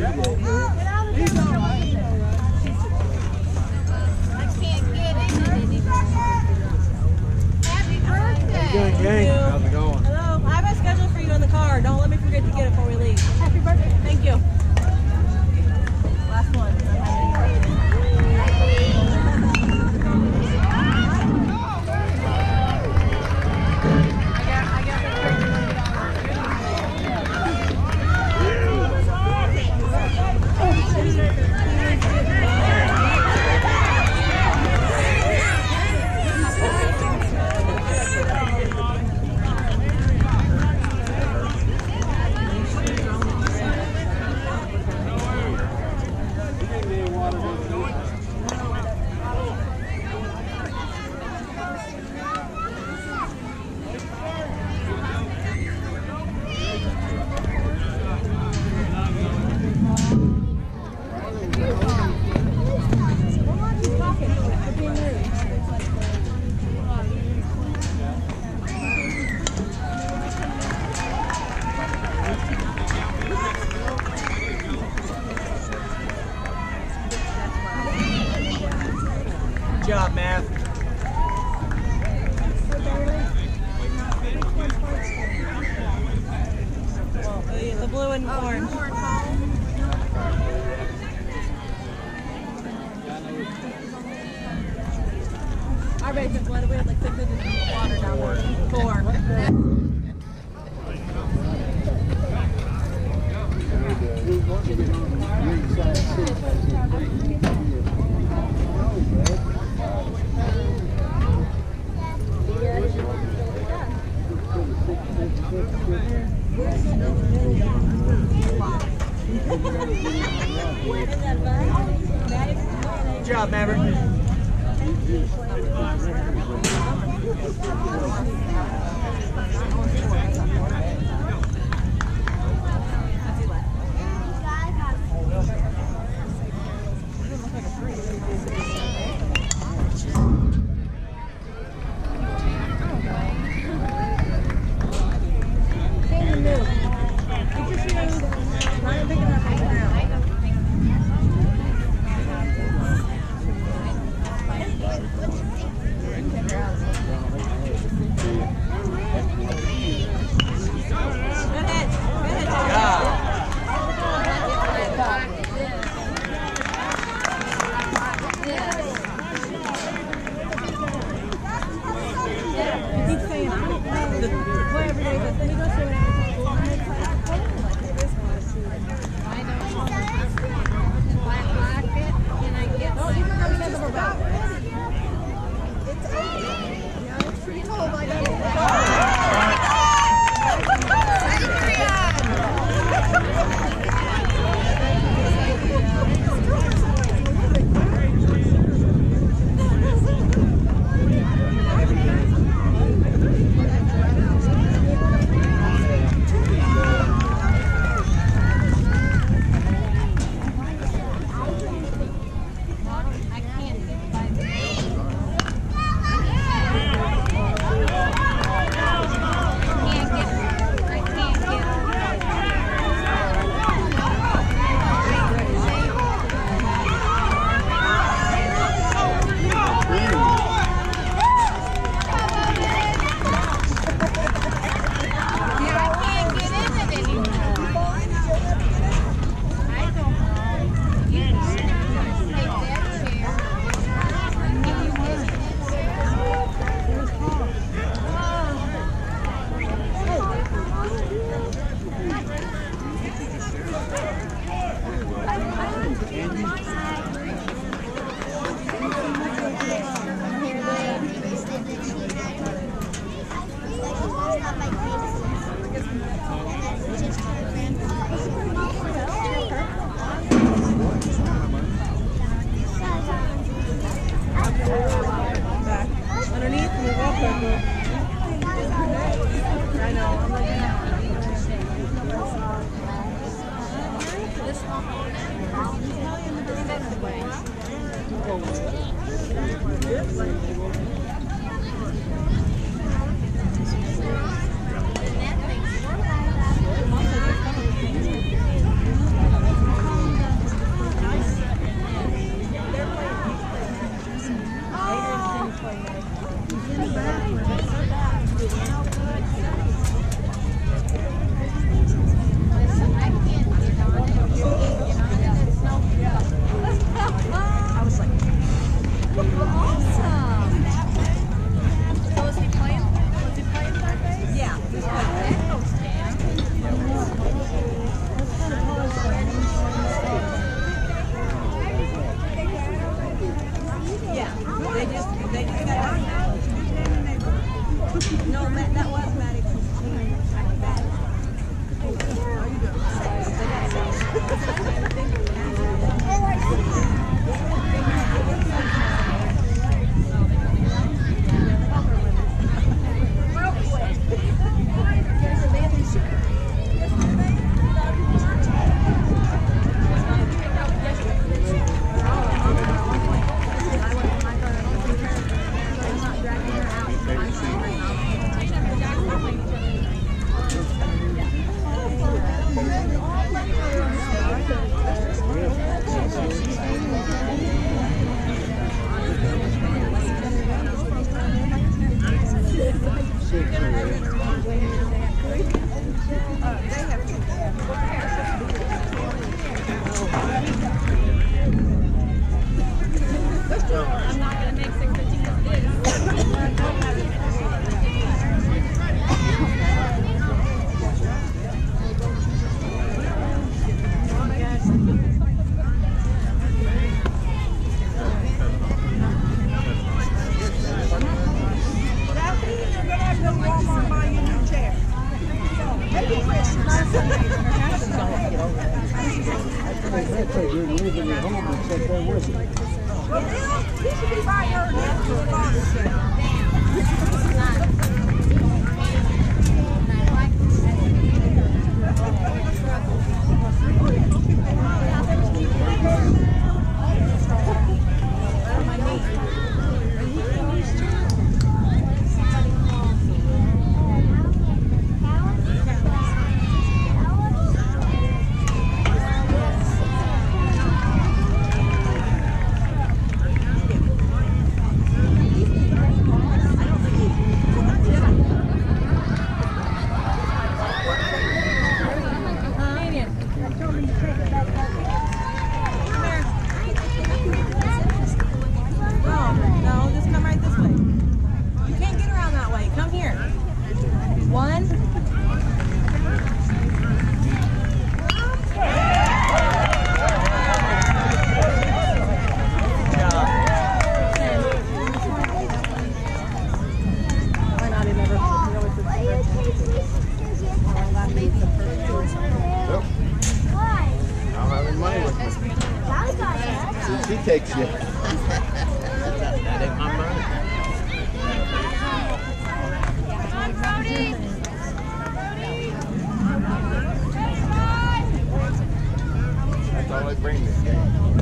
Yeah. Back. she takes you. That's all I bring this game.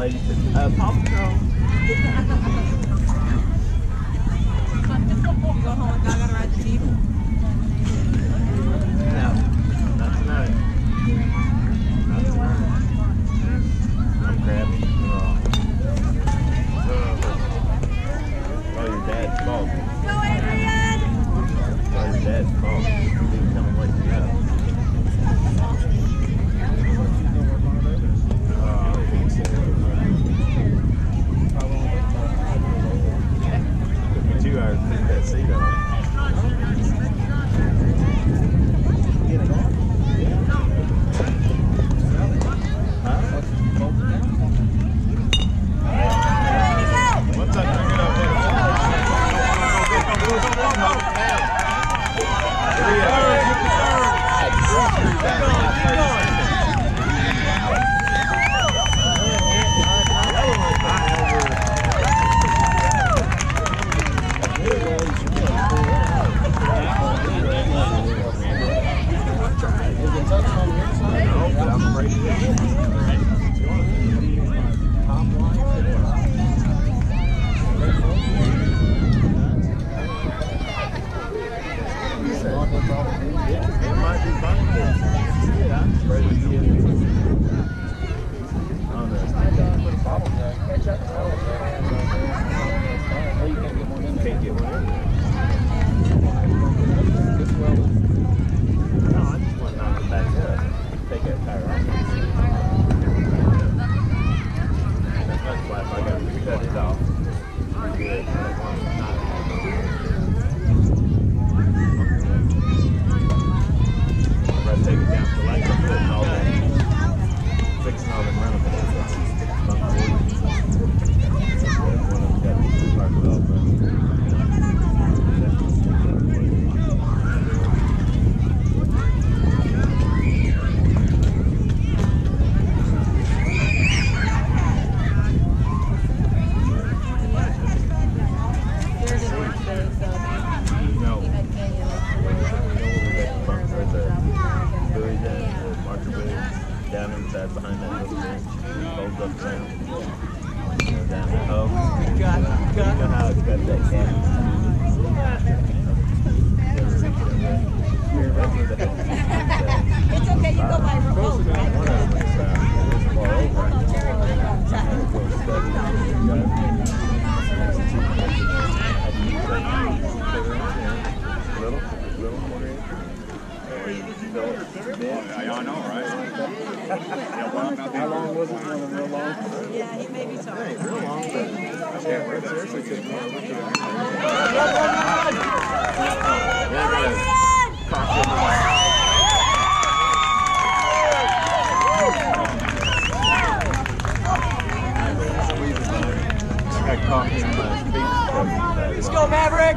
ladies. Uh, Paw Patrol. can't see that. Let's go, Maverick!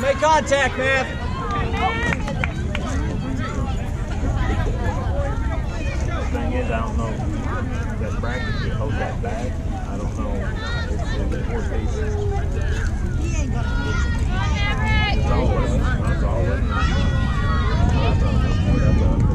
Make contact, man! The thing is, I don't know that bracket to hold that back. I don't know. It's a little more decent. He ain't gonna get it. That's all. That's all. All. All.